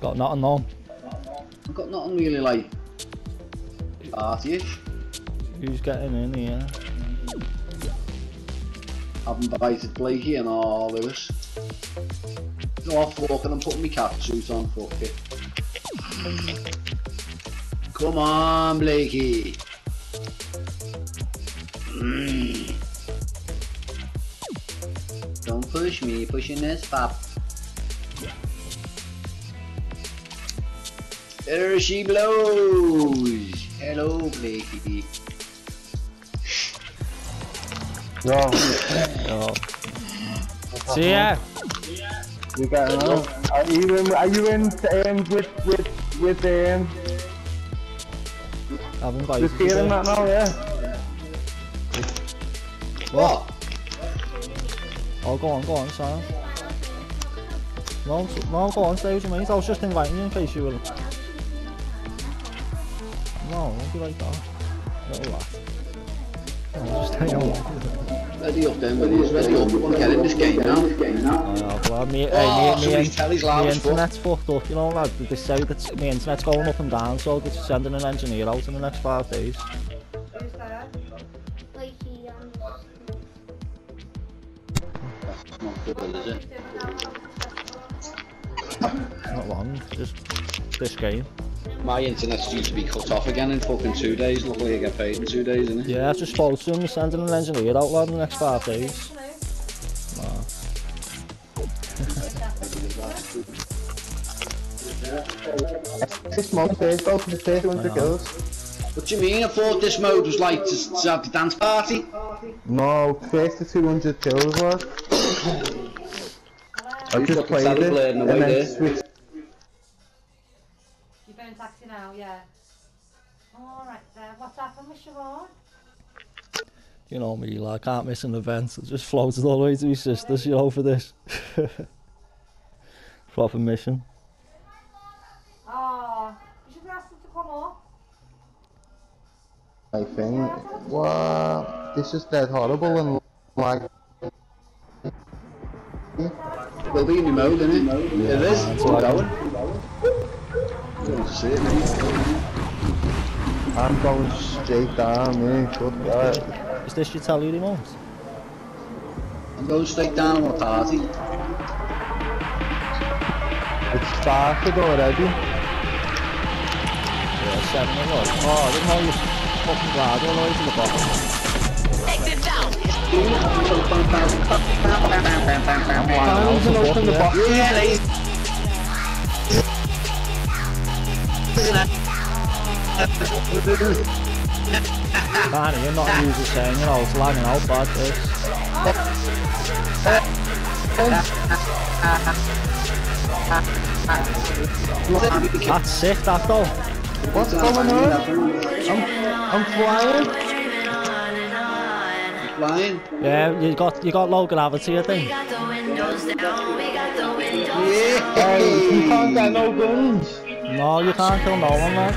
Got nothing on. I've got nothing really like party-ish. Who's getting in here? I've invited Blakey and all Lewis. Go off walking and putting my cat suit on, fuck it. Come on, Blakey. Mm. Don't push me, pushing this pap. There she blows. Hello, Blakey. Yo, Oh. See ya. you got on. Are you in? Are you in um, with with with um I've invited with you. Kieran there. that now? Yeah. What? Oh, go on, go on, Sam. No, no, go on, say what you mean. I was just inviting you in case you were... Ready up then, buddy. He's ready up. We want to get in this game now. I know, well, me, Oh, hey, me, me, somebody's telly's loud me as fuck. internet's fucked up, you know, lad. They say that my internet's going up and down, so they're sending an engineer out in the next five days. Who's there? Blakey and... Not good, is it? Not long, just this game. My internet's due to be cut off again in fucking two days. Luckily, I get paid in two days, innit? Yeah, I just spoke to him, they're sending an engineer out, lad, in the next five days. Nah. This month is go for the first one to know. kills. What do you mean? I thought this mode was like to, to have the dance party. No, first to 200 kills was. I You've just got the played telly it playing and then switched. You're going taxi now, yeah. Alright then, what's happened with Siobhan? You know me, like, I can't miss an event. I just floated all the way to my sisters, you know, for this. Proper mission. Oh, you should have asked them to come up. I think. Wow, this is dead horrible and like. Will be in your mode, innit? Yeah, it is. It's right. going. You want to see it, mate? I'm going straight down, man. Good God. Is this your telly remote? I'm going straight down on a party. It started already. Yeah, seven it was. Oh, I didn't know you fucking glad all the way to the bottom. I'm lying Can't out even the open the fuck, box. Yeah, Can't even not use the saying, you know, it's lagging out bad this. That's sick, that though. What's going on? I'm flying. Flying. Yeah, you got you got low gravity, I think. Yeah. You can't get no guns. No, you can't kill no one, man.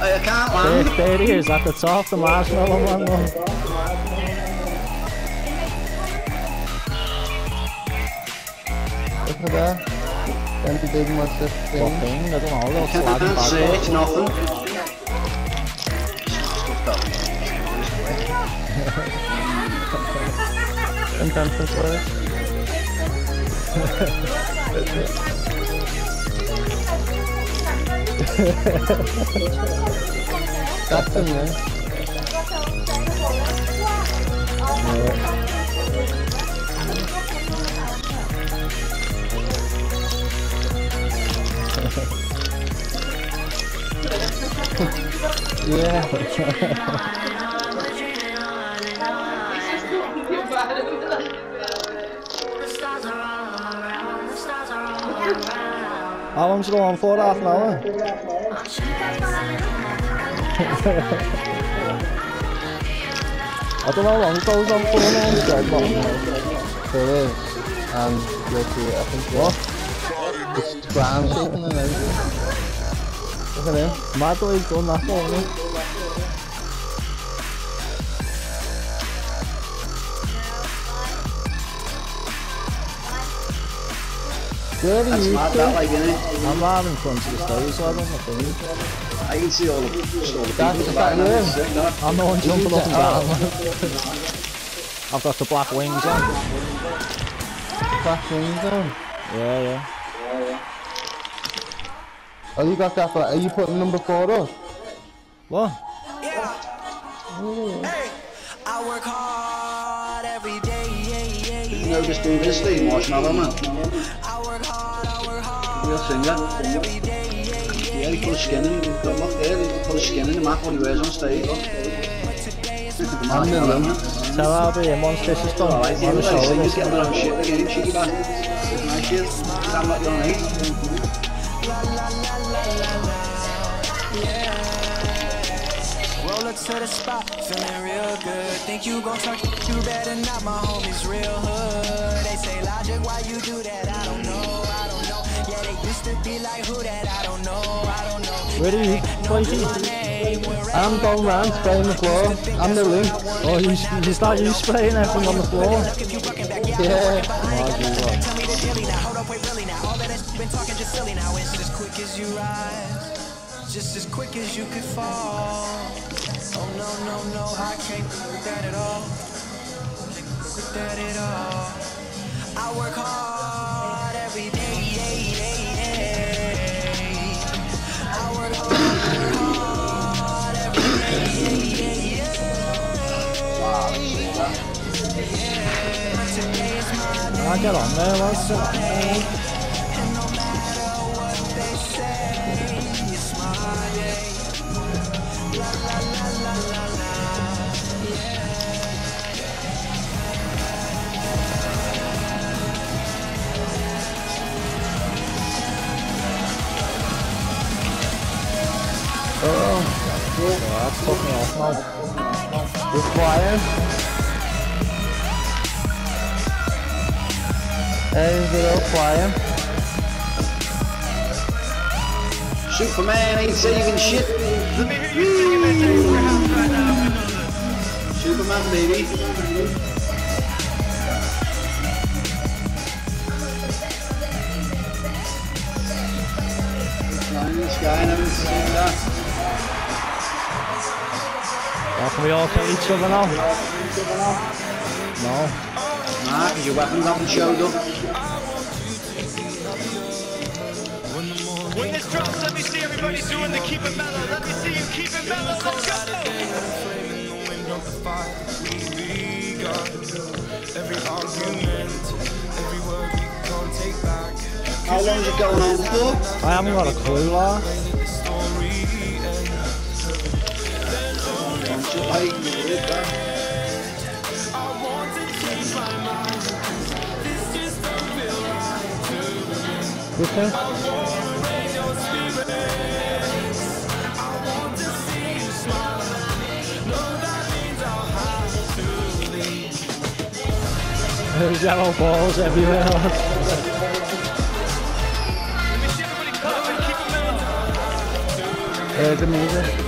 I can't land. there he is at the top, the marshmallow man. Look. Look at that. He did much this What thing. thing? I don't know, little slag Can't bag. search nothing. Intensive work. That's in there. Yeah. How long's it go on for? Half an hour? I don't know how long it goes on for. No, it's is. and you'll see it. I think What? it's everything. At him. Mad that he's done that for me. Where are That's you mad, that, like, innit? I'm right in front of the stage, so I don't know thing. I can see all the, all the That's- people about him. it, sick, that. I'm the one jumping up and Oh. down. I've got the black wings on. Back wings on. Yeah, yeah. Oh, you got that for, are you putting number four up? What? I work hard every day. You know this dude, this Steve Marshmallow, man. I work hard, I work hard Real singer. every day. Yeah, he put a skin in, he got him up there, he put a skin in the map when he wears on stage, look. I'm I'll be in once this is done. Alright, yeah, singers this. getting their own shit again, cheeky bastard. It's my shit. I'm not your mate. Roll up to the spot, feeling real good. Think you gon' talk, you better not. My homies real hood. They say logic, why you do that? I don't know, I don't know. Yeah, they used to be like who that? I don't know, I don't know. Where are you? Crazy? I'm going round spraying the floor. I'm the link. Oh, you, is that you spraying everything on the floor? Yeah. Mad, the daily now, hold up, wait, really now. All that has been talking just silly now. It's as quick as you rise, just as quick as you could fall. Oh no, no, no, I can't with that at all. With that at all. I work hard every day. I work hard every I get on there, lads. And no matter what they say, oh, it's me. Hey, get all quiet. Superman ain't saving shit. Superman, baby. Flying in the sky and everything that. Well, can we all kill each other now? No. Nah, because your weapons haven't showed up. When this drops, let me see everybody doing the keep it mellow. Let me see you keep it mellow. Let's go. How long's it going on for? I haven't got a clue, lad. Like, eh? with that. There's yellow balls everywhere. Let me see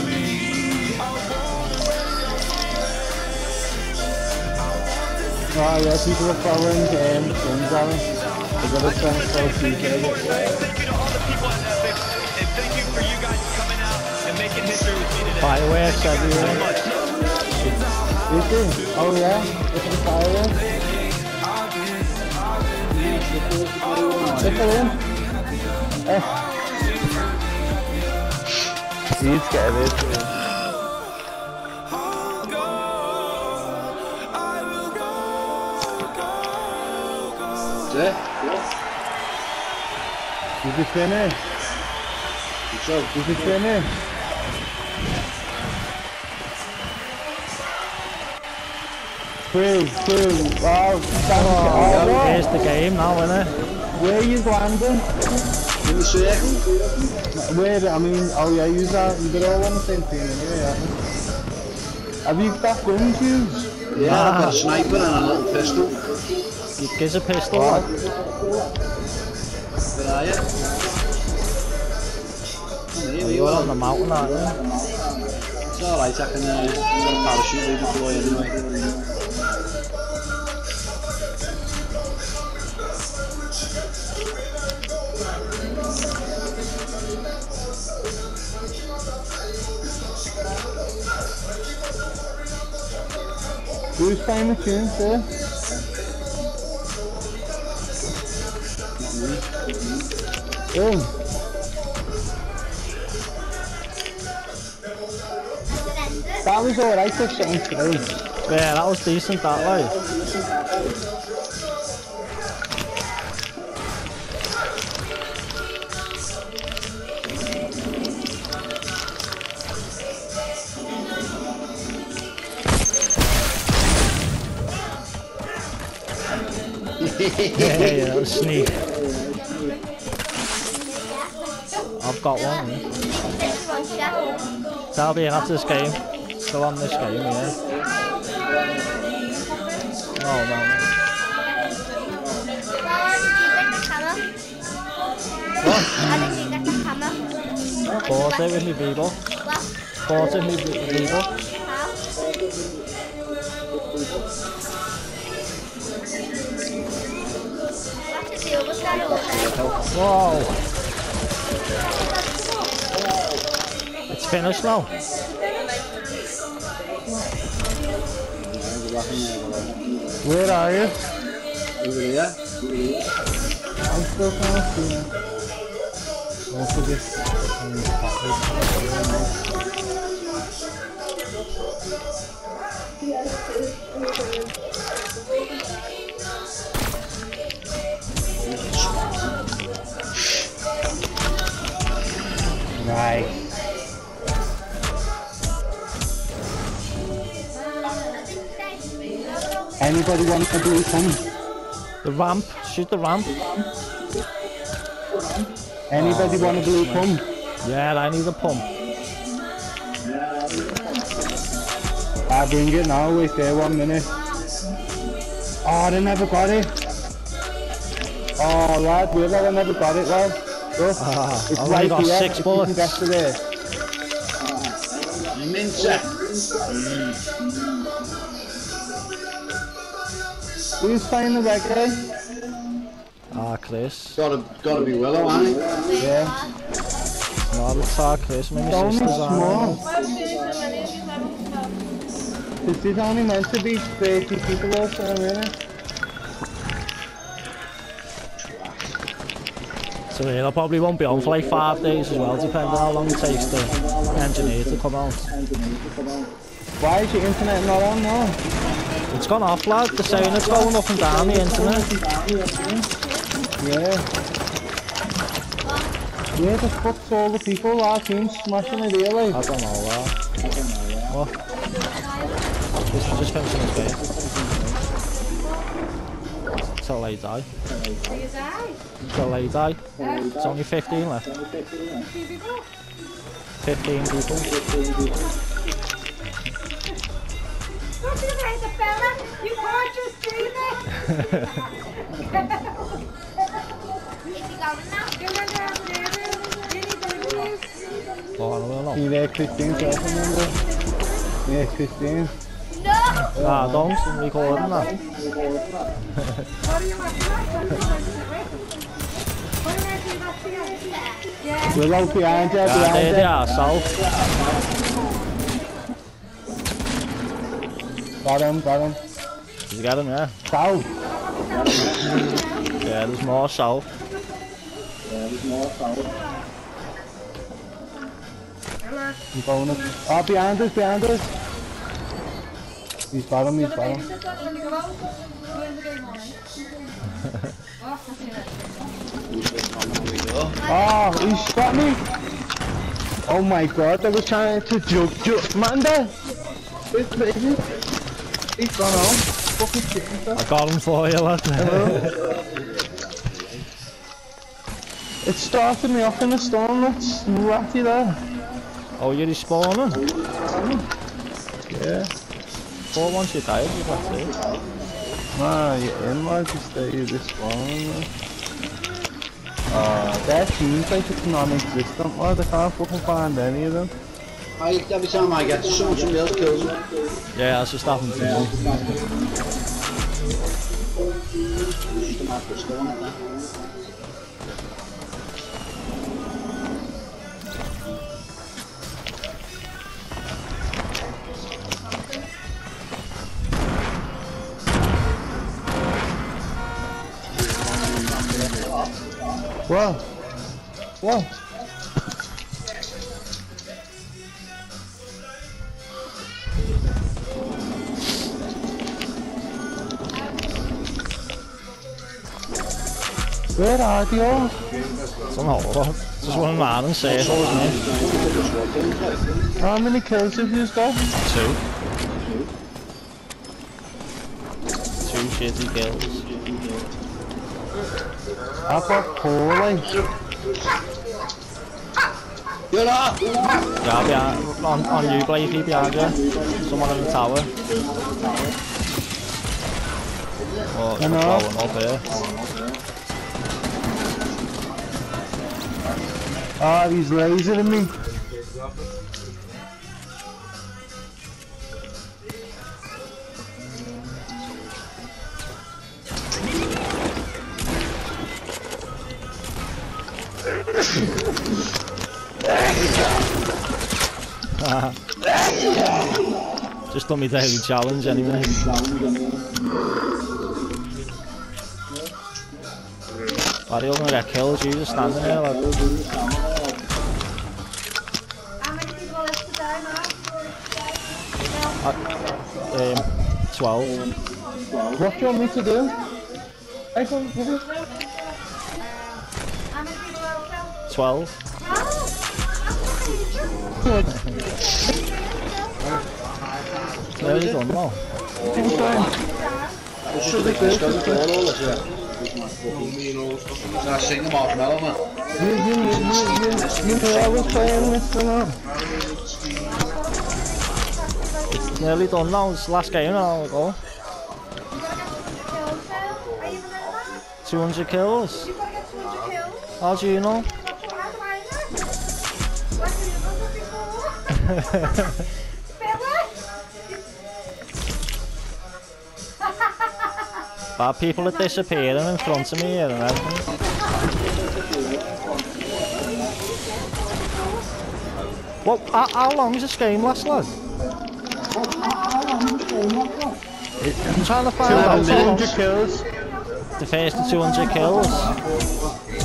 Oh yeah, people are um, at him. gotta try and close these guys. Thank you to all the people at Epic, and thank you for you guys coming out and making history with me today. Fireworks everywhere. Is it? Oh yeah? At the fireworks. Look at him. Eh. He's getting it. That's it. Is it finished? Good job. Is it finished? Through, through. Wow, thank you. Oh, Oh, here's the game now, innit? Where you landing? In the circle. Where, I mean, oh yeah, you are, you're all on the same team anyway, aren't? Have you got guns, you? Yeah, I've got a sniper and a little pistol. Gives a pistol. like. Where are you? Oh, You're on the mountain, aren't you? It's alright, I can uh, parachute ready for you anyway. Who's playing the tune, sir? Oh, that was alright for getting through. Yeah, that was decent, that way. yeah, yeah, that was sneak. I've got one. That'll be after this game. Still on this game, yeah. Oh, no. Bought it with me people. Bought it with me people. Whoa! It's finished now. Where are you? Over there. I'm still trying to see you. Also this. Anybody want to do some? The ramp. Shoot the ramp. Anybody ah, want to do some? Yeah, I need a pump. I bring it now, wait there one minute. Ah, oh, they ah, never got it. Oh, lad, where I never got it, lad. Look, Ah, it's right got here. six if bullets. You can get to there. Mincer. Who's playing the reggae? Ah, Chris. Gotta, gotta be Willow, ain't it? Yeah. No, it's our Chris. My It's only sister's on. small. This is only meant to be 30 people or so, really. So yeah, I probably won't be on for like five days as well, depending on how long it takes the engineer to come out. Why is your internet not on now? It's gone off, lad. They're saying it's going up and down the internet. Yeah. Where the fuck's all the people? Our team's smashing it really. I don't know, lad. What? Just, just finishing this game. Till they die. Till they die. It's only 15 left. 15 people. You can't just do this. Oh, I don't know. See there, Christine, so I remember. Yeah, Christine. No! Nah, don't. I'm recording that. Yeah. We're out behind you, Yeah, behind you. they are, south. Got him, got him. Did you get him, yeah? South. Yeah, there's more south. I'm going up. Oh, behind us, behind us. He's got him, he's got him. Oh, he shot me. Oh my god, I was trying to jump, jump. Manda! It's baby. He's gone home. Fucking shit himself. I got him for you, lad. It started me off in a storm, that's ratty there. oh, you're respawning? Yeah. Four once you died, you got it. Ah, you're in like you stay this one. Uh, their team's like it's non-existent, lad. I can't fucking find any of them. I, every time I get to someone, somebody else kills me. Yeah, that's just happened to me. Just a mad pistol on it now. Whoa. Whoa. Where are they all? Somehow, just running around in circles, mate. How many kills have you got? Two. Two shitty kills. I've got four, like. You're not! Yeah, behind, on, on you, Blakey, behind you. Someone in the tower. Oh, it's I know. blowing up here. Ah, he's lasering me. Just done me daily challenge anyway. Barry, you're gonna get killed, you just standing there like... 12. What do you want me to do? I don't How many people are killed? 12. Nearly done now. Should be good. Should be good. All this, yeah. Can Nearly done now, it's the last game now, go. You've got 200 kills now. 200 kills. You've got to get 200 kills. How do you know? How do I know? Like you done before. Bad people are disappearing in front of me here and everything. What, how, how long is this game last, lad? I'm trying to find out 200 kills. the first to 200 kills.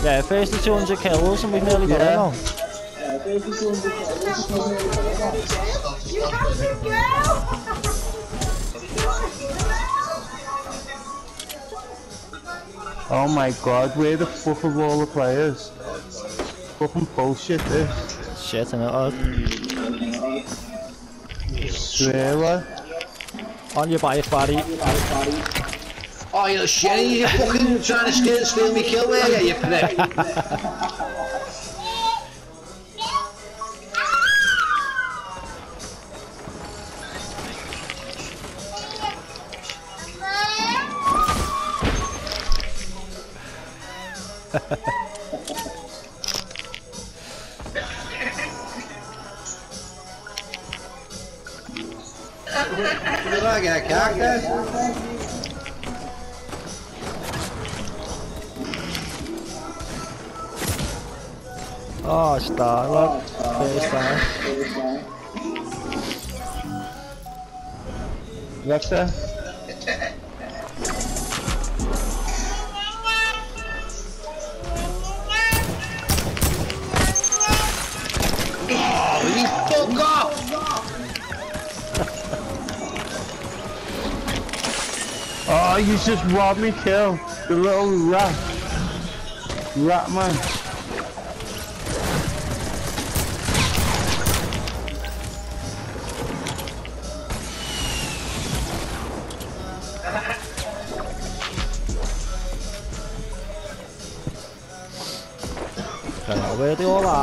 Yeah, first to 200 kills and we've nearly got it Yeah. now. You have to go! Oh my god, where the fuck are all the players? Fucking bullshit this. Shit, innit, lad? Swear what? On your bike, Barry. Oh, you're shitty. You're fucking trying to steal, steal me kill, were you, you prick? Oh, star, look. First time. What's that? Oh, you fuck? Oh, you just robbed me kill. The little rat. Rat man.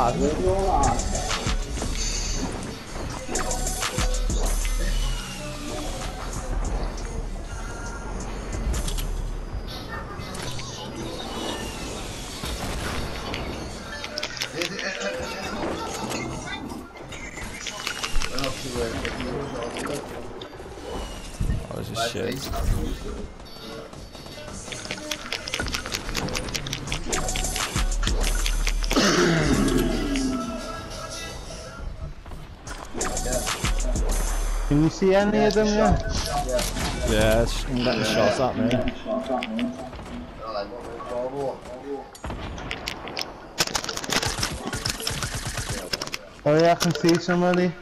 Are Can you see any of them yet? Yeah, it's just getting shots at me. Oh yeah, I can see somebody.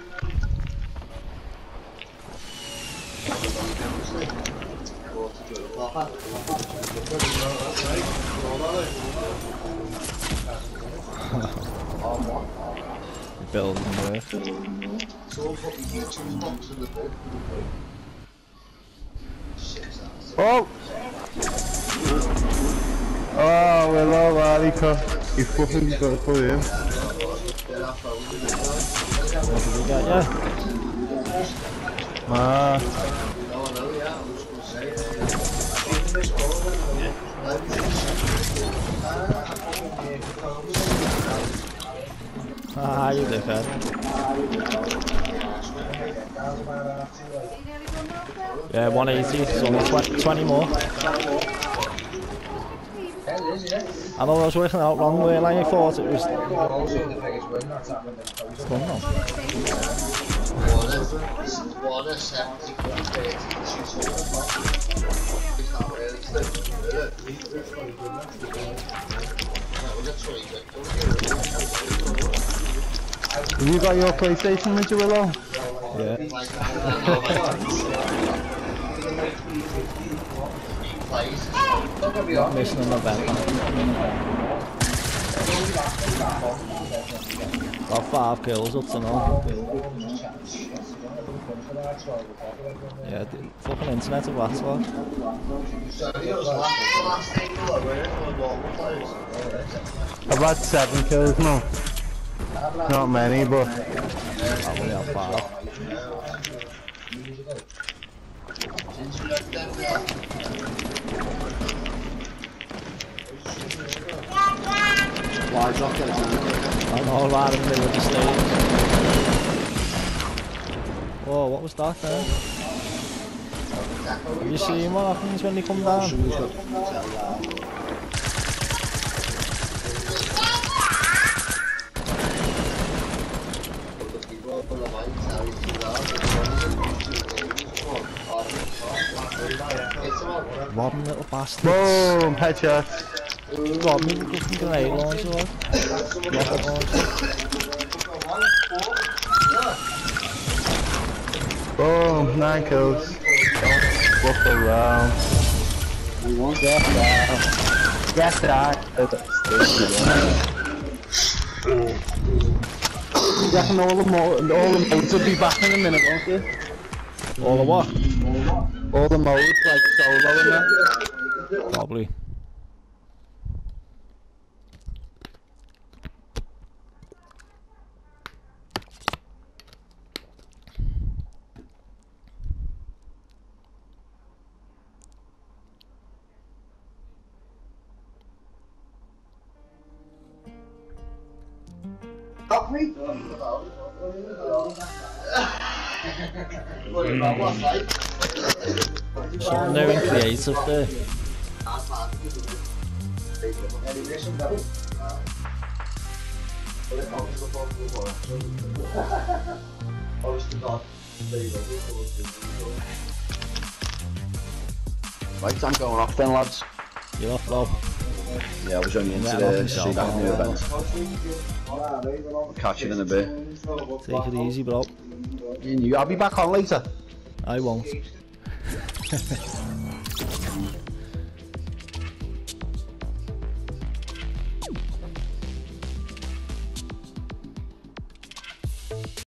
Building work. Oh! Oh, hello, Marika. You fucking got for him. What we? Yeah. Ah, Ah, you dickhead. Yeah, 180, so only 20, 20 more. I know I was working out wrong where I thought it was. It's gone now. have you got your PlayStation with you, Willow? Yeah. Not missing an event. Got five kills up to now. Yeah, the fucking internet of that's what. I've had seven kills now. Not many, but I've only had five. Why drop it? I know right in the middle of the stage. Whoa, what was that there? Have you seen what happens when they come down? Robbing little bastards. boom, headshot. Robbing me fucking grenade launcher. like. Rocket launcher. Boom, nine kills. Don't look around. We want Get that. Get that. You reckon all the mo all the modes will be back in a minute, won't they? All the what? All the modes like solo and that. Probably. Help me? Something there in creative there. Right, I'm going off then, lads. You're off, love. Yeah, I was only into Yeah, the nothing see that new event. Catch you in a bit. Take it easy, bro. You, I'll be back on later. I won't.